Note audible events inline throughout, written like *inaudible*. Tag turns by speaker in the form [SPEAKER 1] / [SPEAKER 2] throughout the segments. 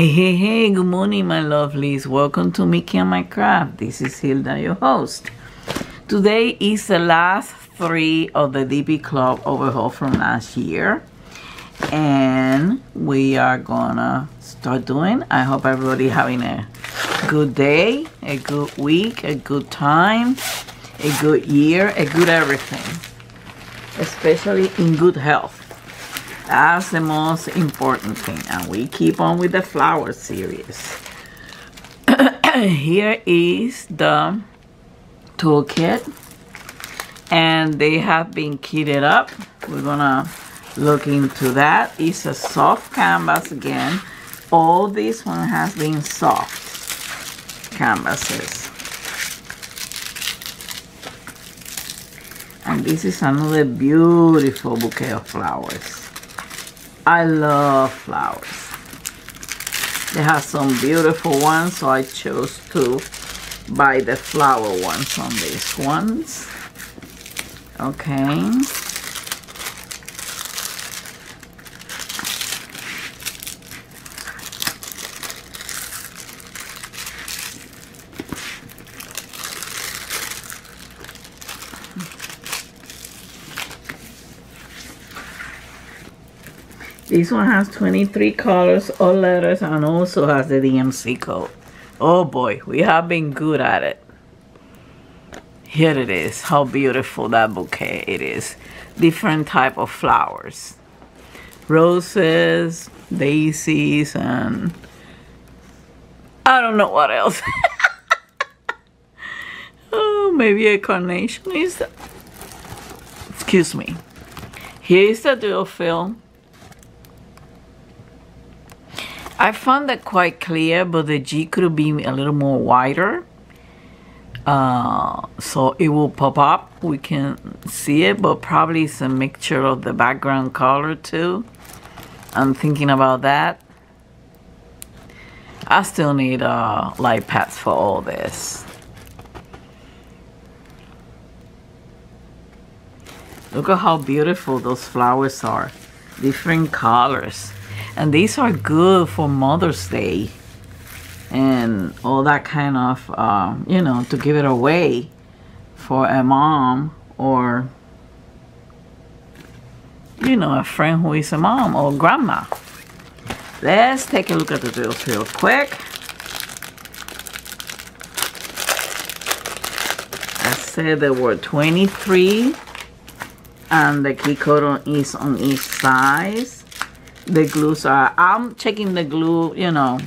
[SPEAKER 1] Hey, hey, hey, good morning, my lovelies. Welcome to Mickey and my craft. This is Hilda, your host. Today is the last three of the DP Club overhaul from last year. And we are gonna start doing. I hope everybody having a good day, a good week, a good time, a good year, a good everything. Especially in good health. That's the most important thing. And we keep on with the flower series. *clears throat* Here is the toolkit. And they have been kitted up. We're gonna look into that. It's a soft canvas again. All this one has been soft canvases. And this is another beautiful bouquet of flowers. I love flowers. They have some beautiful ones, so I chose to buy the flower ones on these ones. Okay. This one has 23 colors or letters and also has the DMC code. Oh boy, we have been good at it. Here it is, how beautiful that bouquet it is. Different type of flowers. Roses, daisies, and I don't know what else. *laughs* oh, maybe a carnation is, excuse me. Here is the drill fill I found that quite clear, but the G could be a little more wider. Uh, so it will pop up. We can see it, but probably it's a mixture of the background color too. I'm thinking about that. I still need uh, light pads for all this. Look at how beautiful those flowers are. Different colors. And these are good for Mother's Day and all that kind of, uh, you know, to give it away for a mom or, you know, a friend who is a mom or grandma. Let's take a look at the bills real quick. I said there were 23 and the key code is on each size the glues are. I'm checking the glue, you know,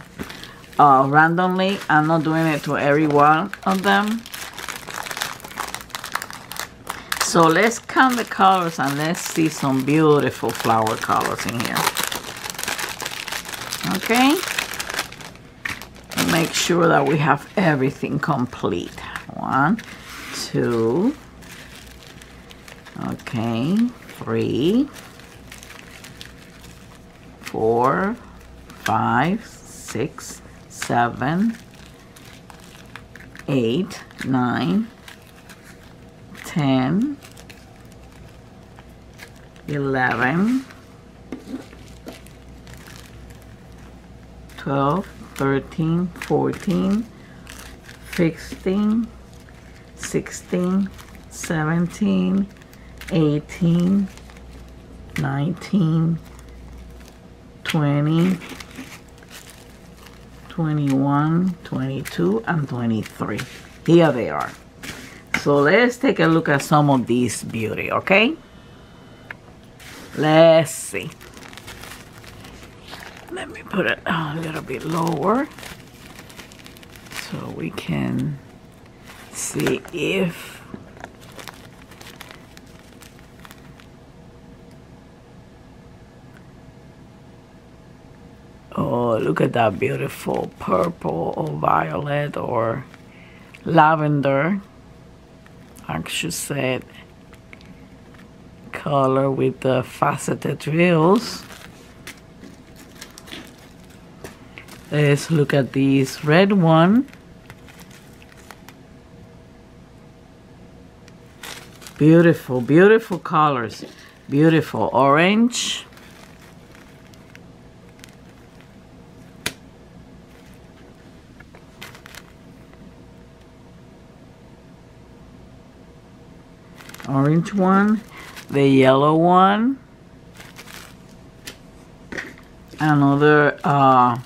[SPEAKER 1] uh, randomly. I'm not doing it to every one of them. So let's count the colors and let's see some beautiful flower colors in here. Okay. Make sure that we have everything complete. One, two, okay, three, four, five, six, seven, eight, nine, ten, eleven, twelve, thirteen, fourteen, fifteen, sixteen, seventeen, eighteen, nineteen. 20, 21, 22, and 23. Here they are. So let's take a look at some of these beauty, okay? Let's see. Let me put it a little bit lower so we can see if Oh, look at that beautiful purple or violet or lavender, I should say, color with the faceted drills. Let's look at this red one. Beautiful, beautiful colors. Beautiful orange orange one, the yellow one, another uh,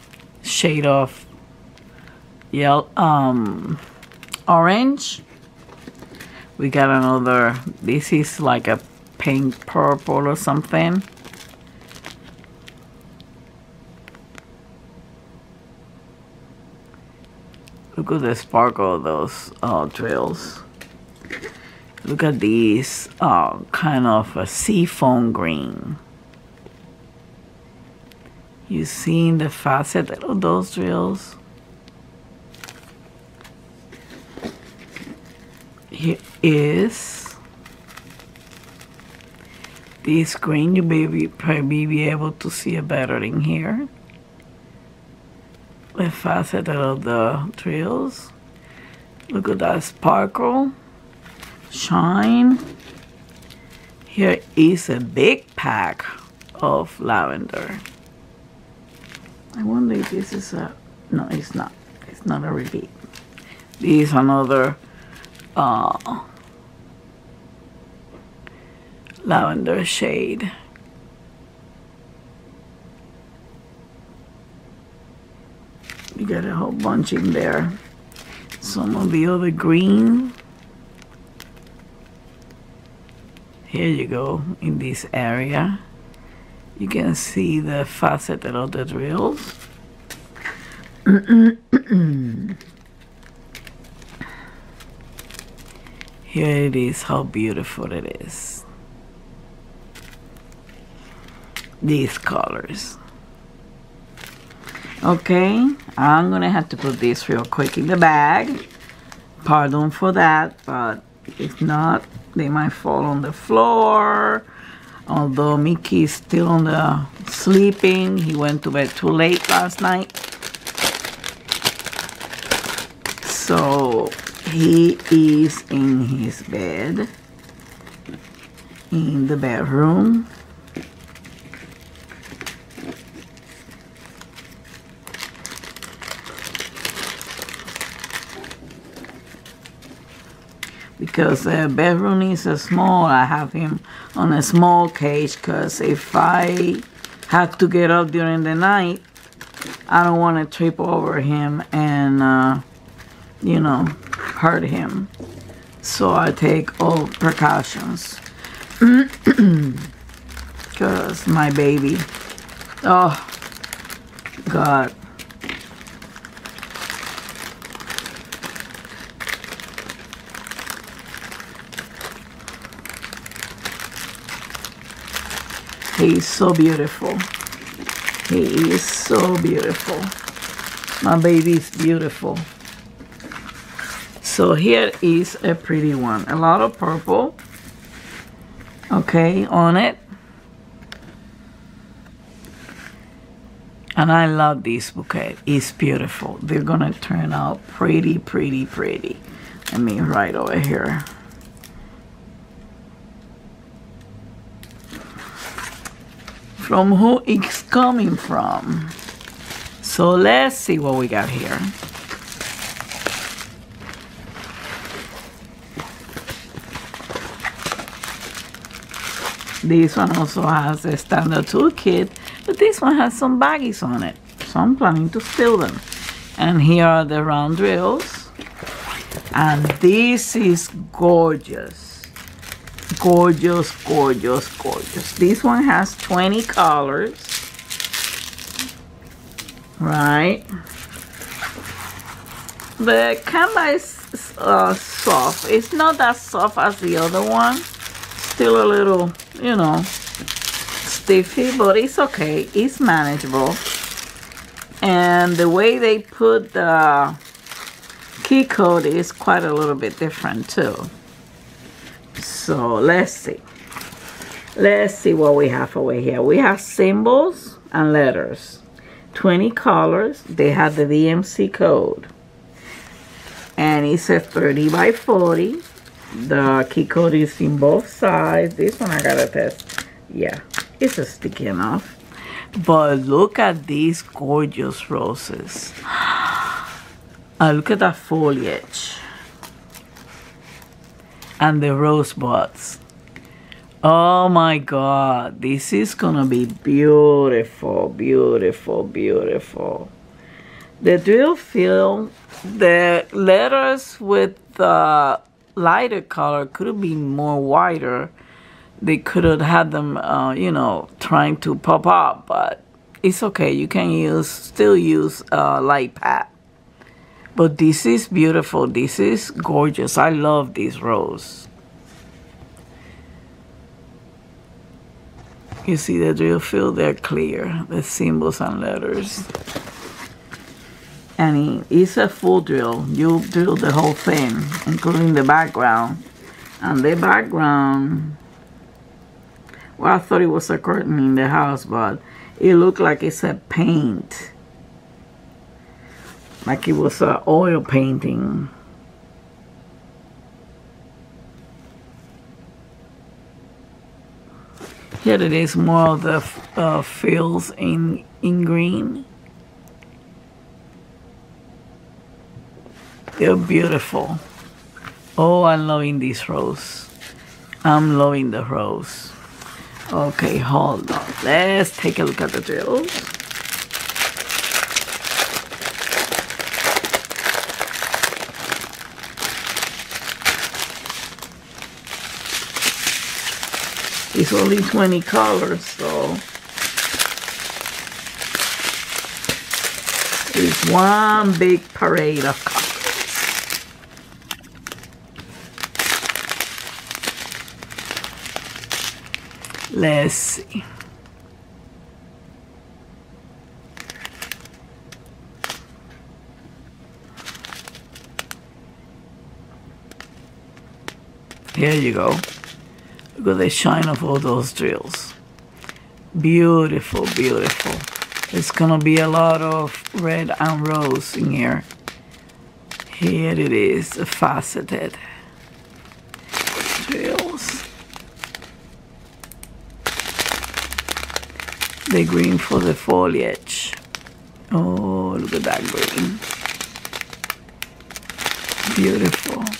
[SPEAKER 1] shade of yellow, um, orange. We got another, this is like a pink purple or something. Look at the sparkle of those uh, drills. Look at these uh, kind of a seafoam green. You seen the facet of those drills? Here is this green. You may be, probably be able to see it better in here. The facet of the drills. Look at that sparkle, shine. Here is a big pack of lavender. I wonder if this is a, no, it's not. It's not a repeat. This is another uh, lavender shade. You got a whole bunch in there. Some of the other green. Here you go, in this area. You can see the facet of the drills. *clears throat* Here it is, how beautiful it is. These colors. Okay, I'm gonna have to put this real quick in the bag. Pardon for that, but if not, they might fall on the floor although Mickey is still on the sleeping. He went to bed too late last night. So he is in his bed in the bedroom. Because the bedroom is a small. I have him on a small cage because if I have to get up during the night, I don't want to trip over him and, uh, you know, hurt him. So I take all precautions. *clears throat* Because my baby, oh, God. He is so beautiful. He is so beautiful. My baby is beautiful. So here is a pretty one. A lot of purple. Okay, on it. And I love this bouquet. It's beautiful. They're going to turn out pretty, pretty, pretty. Let me right over here. From who it's coming from. So let's see what we got here. This one also has a standard toolkit, but this one has some baggies on it. So I'm planning to steal them. And here are the round drills. And this is gorgeous gorgeous, gorgeous, gorgeous. This one has 20 colors. Right. The canvas is uh, soft. It's not that soft as the other one. Still a little, you know, stiffy, but it's okay. It's manageable. And the way they put the key code is quite a little bit different too. So let's see. Let's see what we have over here. We have symbols and letters. 20 colors. They have the DMC code. And it's a 30 by 40. The key code is in both sides. This one I gotta test. Yeah, it's a sticky enough. But look at these gorgeous roses. Uh, *gasps* look at that foliage. And the rosebuds. Oh my God, this is gonna be beautiful, beautiful, beautiful. The drill fill, the letters with the lighter color could have been more wider. They could have had them, uh, you know, trying to pop up, but it's okay. You can use, still use uh, light pad. But this is beautiful. This is gorgeous. I love this rose. You see the drill fill? They're clear. The symbols and letters. And it's a full drill. You drill the whole thing, including the background. And the background, well, I thought it was a curtain in the house, but it looked like it's a paint. Like it was an oil painting. Here it is more of the uh, fills in, in green. They're beautiful. Oh, I'm loving this rose. I'm loving the rose. Okay, hold on. Let's take a look at the drills. It's only 20 colors, so it's one big parade of colors. Let's see. Here you go. Look at the shine of all those drills. Beautiful, beautiful. There's gonna be a lot of red and rose in here. Here it is, faceted drills. The green for the foliage. Oh, look at that green. Beautiful.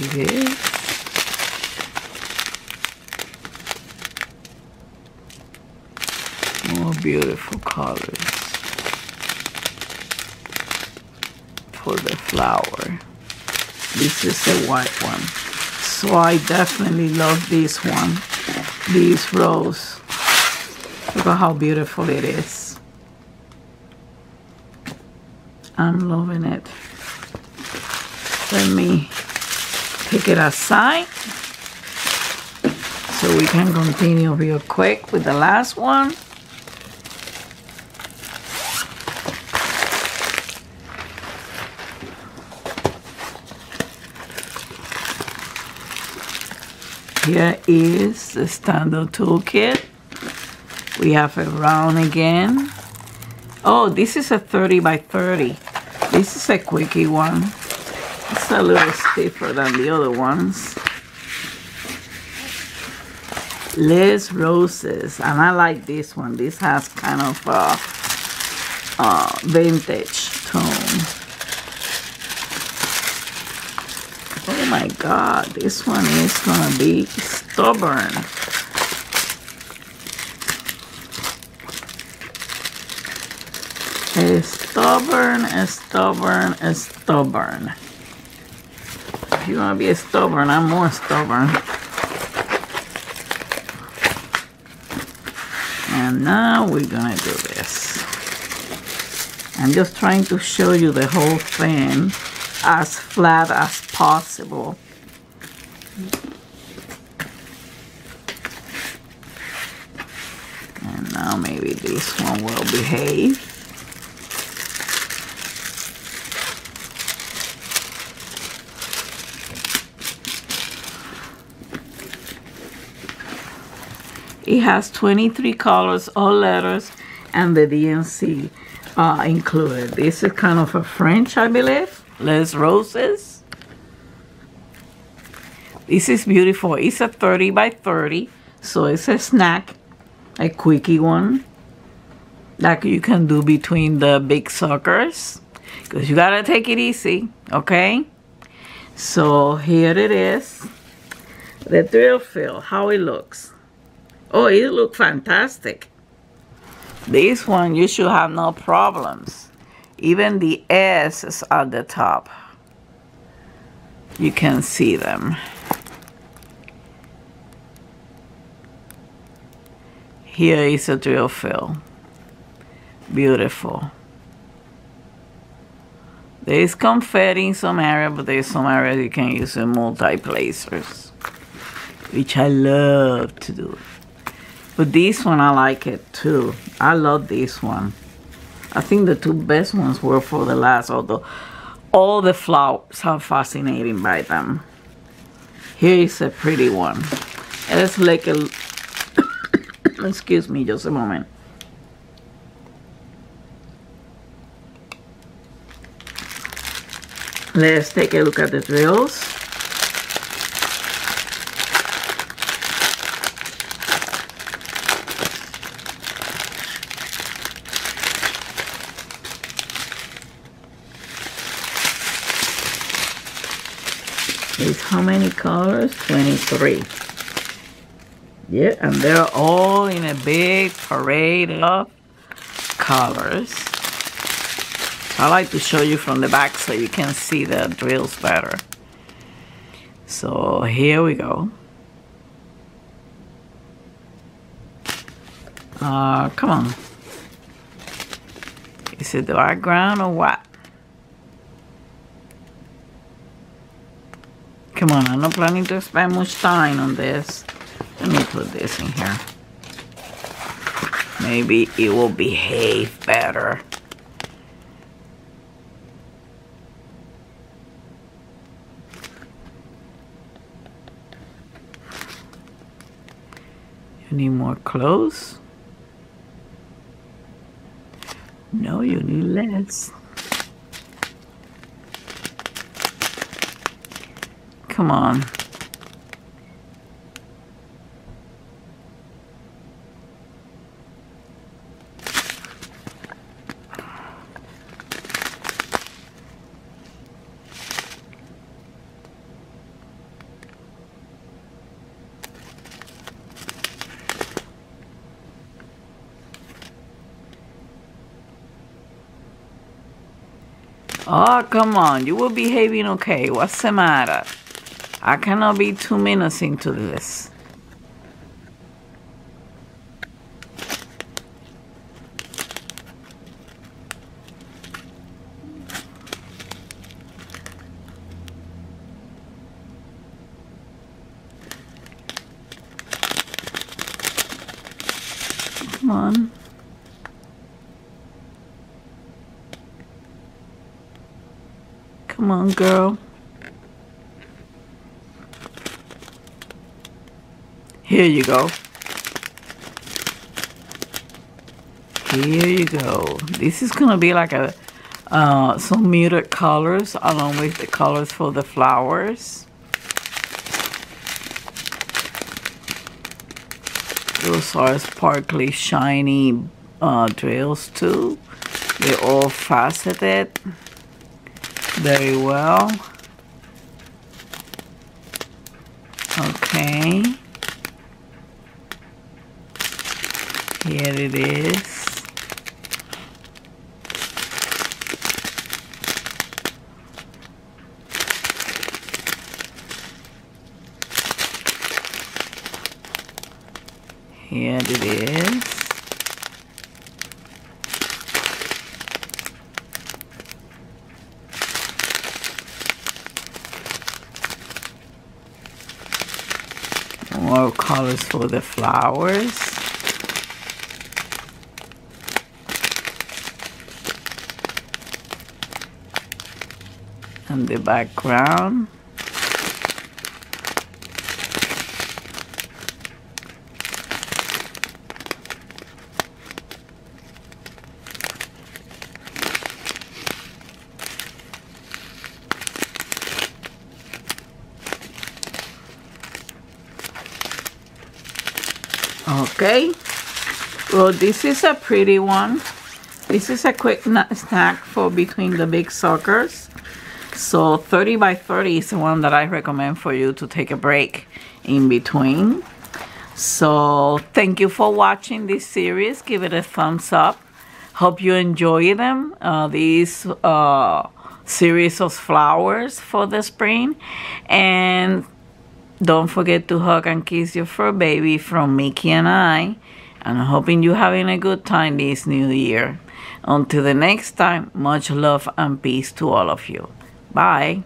[SPEAKER 1] Is. More beautiful colors for the flower. This is a white one. So I definitely love this one. This rose. Look at how beautiful it is. I'm loving it. Let me it aside so we can continue real quick with the last one. Here is the standard toolkit. We have a round again. Oh, this is a 30 by 30. This is a quickie one. A little stiffer than the other ones. Les Roses, and I like this one. This has kind of a, a vintage tone. Oh my god, this one is gonna be stubborn. A stubborn, a stubborn, a stubborn. You want to be stubborn, I'm more stubborn. And now we're gonna do this. I'm just trying to show you the whole thing as flat as possible. And now maybe this one will behave. It has 23 colors, all letters, and the DMC uh, included. This is kind of a French, I believe. Les Roses. This is beautiful. It's a 30 by 30, so it's a snack, a quickie one that you can do between the big suckers because you gotta take it easy, okay? So here it is, the drill fill, how it looks. Oh, it look fantastic. This one, you should have no problems. Even the S is at the top. You can see them. Here is a drill fill. Beautiful. There is confetti in some area, but there's some areas you can use in multi-placers, which I love to do. But this one, I like it too. I love this one. I think the two best ones were for the last, although all the flowers are fascinating by them. Here is a pretty one. It's like a, *coughs* excuse me just a moment. Let's take a look at the drills. is how many colors? 23. Yeah, and they're all in a big parade of colors. I like to show you from the back so you can see the drills better. So here we go. Uh, come on. Is it the background or what? Come on, I'm not planning to spend much time on this. Let me put this in here. Maybe it will behave better. You need more clothes? No, you need less. Come on. Oh, come on. You were behaving okay. What's the matter? I cannot be too menacing to this. Come on. Come on, girl. Here you go. Here you go. This is going to be like a uh, some muted colors along with the colors for the flowers. Those are sparkly, shiny uh, drills too. They're all faceted very well. Okay. Here it is. Here it is. More colors for the flowers. And the background. Okay. Well, this is a pretty one. This is a quick snack for between the big suckers. So 30 by 30 is the one that I recommend for you to take a break in between. So thank you for watching this series. Give it a thumbs up. Hope you enjoy them. Uh, these uh, series of flowers for the spring. And don't forget to hug and kiss your fur baby from Mickey and I. And I'm hoping you're having a good time this new year. Until the next time, much love and peace to all of you. Bye.